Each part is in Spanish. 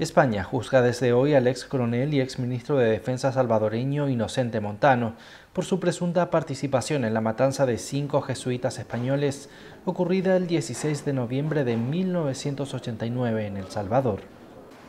España juzga desde hoy al ex coronel y ex ministro de Defensa salvadoreño Inocente Montano por su presunta participación en la matanza de cinco jesuitas españoles ocurrida el 16 de noviembre de 1989 en El Salvador.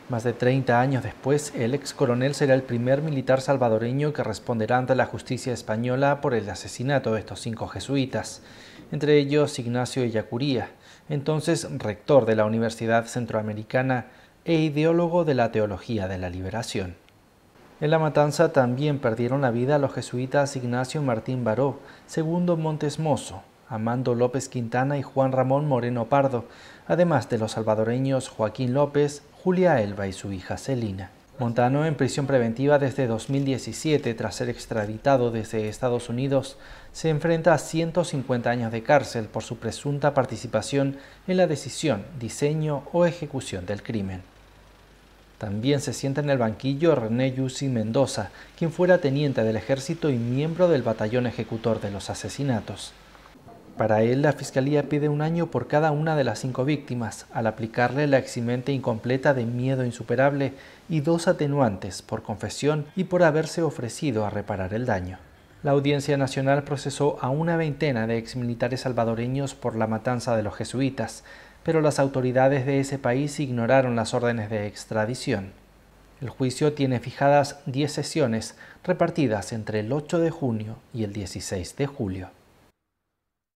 Más de 30 años después, el ex coronel será el primer militar salvadoreño que responderá ante la justicia española por el asesinato de estos cinco jesuitas, entre ellos Ignacio Ellacuría, entonces rector de la Universidad Centroamericana e ideólogo de la teología de la liberación. En la matanza también perdieron la vida los jesuitas Ignacio Martín Baró, Segundo Montes Mozo, Amando López Quintana y Juan Ramón Moreno Pardo, además de los salvadoreños Joaquín López, Julia Elba y su hija Celina. Montano, en prisión preventiva desde 2017 tras ser extraditado desde Estados Unidos, se enfrenta a 150 años de cárcel por su presunta participación en la decisión, diseño o ejecución del crimen. También se sienta en el banquillo René Yussi Mendoza, quien fuera teniente del ejército y miembro del batallón ejecutor de los asesinatos. Para él, la Fiscalía pide un año por cada una de las cinco víctimas, al aplicarle la eximente incompleta de miedo insuperable y dos atenuantes por confesión y por haberse ofrecido a reparar el daño. La Audiencia Nacional procesó a una veintena de exmilitares salvadoreños por la matanza de los jesuitas, pero las autoridades de ese país ignoraron las órdenes de extradición. El juicio tiene fijadas 10 sesiones repartidas entre el 8 de junio y el 16 de julio.